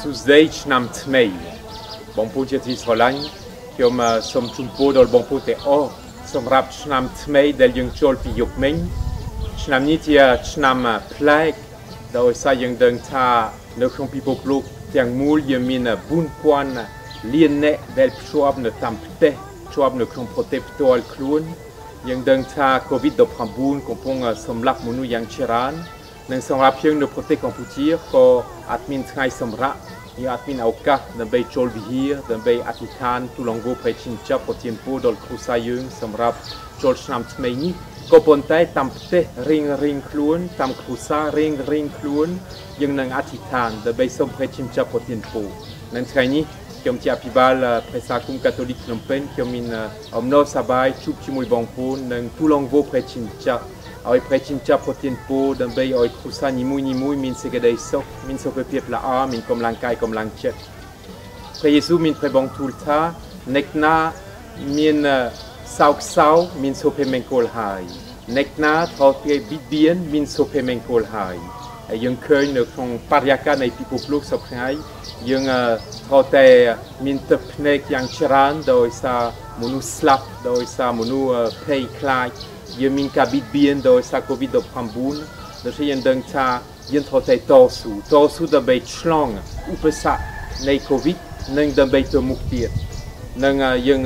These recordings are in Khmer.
Tuesday ឆ្នាំថ្មីបងប្អូនជាទីស្រឡាញ់ខ្ញុំសូមជូនពរដល់បងប្អូនទាំងអស់សម្រាប់ឆ្នាំថ្មីដែលយើងចូលពីយុគមិញឆ្នាំនេះជាឆ្នាំប្លែកដោយសារយើងដឹងថានៅក្នុងពិភពលោកទាំងមូលយើងមាន4000លានអ្នកដែលភ្ជាប់នៅតាមប្រទេសភ្ជាប់នៅក្នុងប្រទេសផ្ទាល់ខ្លួនយើងដឹងថា COVID-19 កំពុងសម្លាប់មនុស្សយ៉ាងច្រើន និងសម្រាប់យើងនៅប្រទេសកម្ពុជាក៏អត់មានថ្ងៃសម្រាប់យើងអត់មានឱកាសដើម្បីចូលវិហារដើម្បីអធិដ្ឋានទូលង្វប្រជិនចាប់ប្រទានពរដល់គ្រួសារយើងសម្រាប់ចូលឆ្នាំថ្មីនេះក៏ប៉ុន្តែតាមប្រទេសរៀងរៀងខ្លួនតាមគ្រួសាររៀងរៀងខ្លួនយើងនឹងអធិដ្ឋានដើម្បីសូមប្រជិនចាប់ប្រទានពរនៅថ្ងៃនេះខ្ញុំជាអភិបាលព្រះសាគុំកាតូលិកភ្នំពេញខ្ញុំមានអំណរសប្បាយជួបជាមួយបងប្អូននិងទូលង្វព្រះជិនចាប់ ឲ្យព្រះចិញ្ចាប្រទានពរដើម្បីឲ្យគ្រួសារនីមួយនីមួយមានសេចក្តីសុខមានសុខភាពល្អមានកម្លាំងកាយកម្លាំងចិត្តព្រះយេស៊ូវមានព្រះបងទូលថាអ្នកណាមានសោកសៅមានសុភមង្គលហើយអ្នកណាត្រូវតែបិទបៀនមានសុភមង្គលហើយហើយយើងឃើញនៅក្នុងបរិយាកាសនៃពិភពលោកសប្តាហ៍យើងត្រូវតែមានទឹកភ្នែកយ៉ាងច្រើនដោយសារមនុស្សស្លាប់ដោយសារមនុស្សភ័យខ្លាច យើងមានការបិទបៀនដោយសារ COVID-19 ដូចជាយើងដឹងថាយើងត្រូវតែតស៊ូតស៊ូដើម្បីឆ្លងឧបសគ្គនៃ COVID និងដើម្បីទៅមុខទៀតនឹងយើង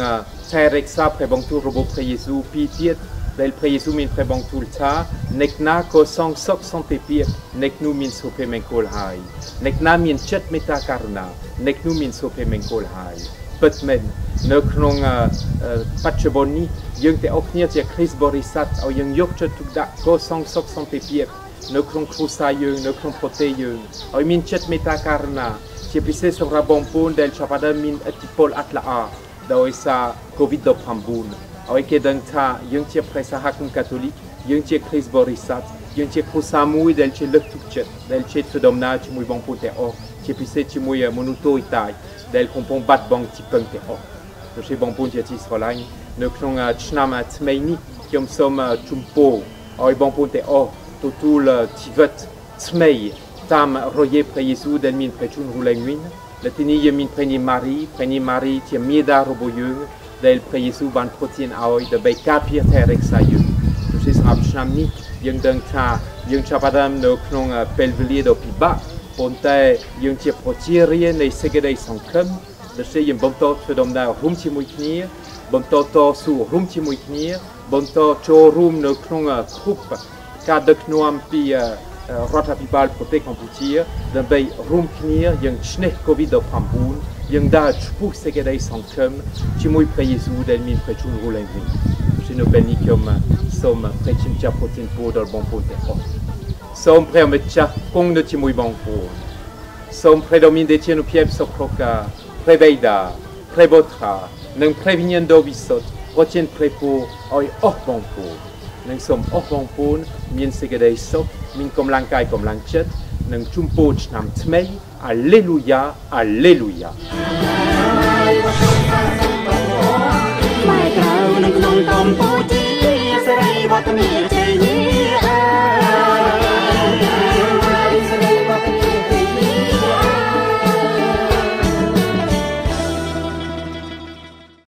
ថែរក្សាព្រះបង្គទូលរបស់ព្រះយេស៊ូវពីទៀតដែលព្រះយេស៊ូវមានព្រះបង្គទូលថា អ្នកណាក៏សងសឹកសន្តិភាពអ្នកនោះមានសុភមង្គលហើយអ្នកណាមានចិត្តមេត្តាករុណាអ្នកនោះមានសុភមង្គលហើយពិតមែននៅក្នុងបច្ចុប្បន្ននេះយើងទាំងអស់គ្នាជាគ្រីស្ទបរិស័ទឲ្យយើងយកចិត្តទុកដាក់កសាងសុខសន្តិភាពនៅក្នុងគ្រួសារយើងនៅក្នុងប្រទេសយើងឲ្យមានចិត្តមេត្តាករុណាជាពិសេសសម្រាប់បងប្អូនដែលចាប់ផ្ដើមមានឥទ្ធិពលអត់ល្អដោយសារ COVID-19 ឲ្យគេដឹងថាយើងជាព្រះសហគមន៍កាតូលិកយើងជាគ្រីស្ទបរិស័ទយើងជាគ្រួសារមួយដែលជាលើកទឹកចិត្តដែលជាធ្វើដំណើរជាមួយបងប្អូនទាំងអស់ជាពិសេសជាមួយមនុស្សតូចតាចដែលកំពុងបាត់បង់ជីពឹងទាំងអស់ដូច្នេះបងប្អូនជាទីស្រឡាញ់នៅក្នុង del kompon bat bank ti punk o. Lo che bonpon ti ti srolain, ne klong tchnam tmeini kiom som euh, tchumpo, oi ah, bonpon te o, totul euh, tivet tmei, tam roye pre Jesu del min prechun rulenguin, le tini ye min preni mari, preni mari ti mieda roboyeu, del pre Jesu ban protin aoi de bei kapir terek sa yeu. Lo che srap tchnam ni, yeng deng cha, yeng chapadam ne klong euh, pelvelier do pi ba, បស់យើងដែលព្រះយេស៊ូវបានប្រទានឲ្យដើម្បីការពារថែរក្សាយើងដូច្នេះសម្រាប់ឆ្នាំនេះយើងដឹងថាយើងចាប់ផ្ដើមនៅក្នុងពេលវេលាដ៏ពិបាកប៉ុន្តែយើងជាប្រជារានៃសេចក្តីសង្ឃឹមដែលជាយើងបន្តធ្វើដំណើររួមជាមួយគ្នាបន្តតស៊ូរួមជាមួយគ្នាបន្តចូលរួមនៅក្នុងគ្រប់ការដឹកនាំពីរដ្ឋាភិបាលប្រទេសកម្ពុជាដើម្បីរួមគ្នាយើងឈ្នះ COVID-19 យើងដើរឆ្ពោះសេចក្តីសង្ឃឹមជាមួយព្រះយេស៊ូវដែលមានព្រះជន្មរឡើងវិញជានៅពេលនេះខ្ញុំសូមព្រះជន្មចាប់ពុទ្ធិនពរដល់បងប្អូនទាំងអស់ សូមព្រះម្ចាស់គង់នៅជាមួយបងប្អូនសូមព្រះដ៏មានទេជានុភាពសុខរកាព្រះបេដាព្រះបុត្រានិងព្រះវិញ្ញាណដ៏វិសុទ្ធក៏ជាព្រះពូឲ្យអស់បងប្អូននិងសូមអស់បងប្អូនមានសេចក្តីសុខមានកម្លាំងកាយកម្លាំងចិត្តនិងជំពូឆ្នាំថ្មី Alléluia Alléluia ខ្មែរក្រៅនៅក្នុងកម្ពុជា